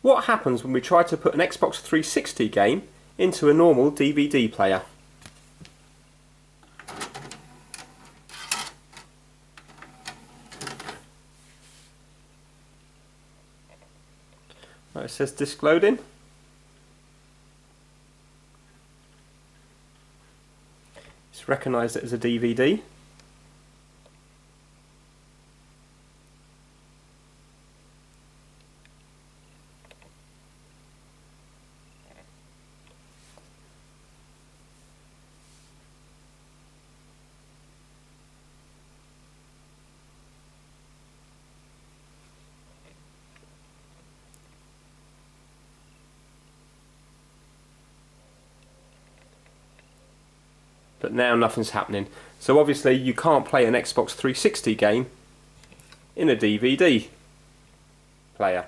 What happens when we try to put an Xbox 360 game into a normal DVD player? Right, it says disk loading. It's recognised it as a DVD. But now nothing's happening. So obviously you can't play an Xbox 360 game in a DVD player.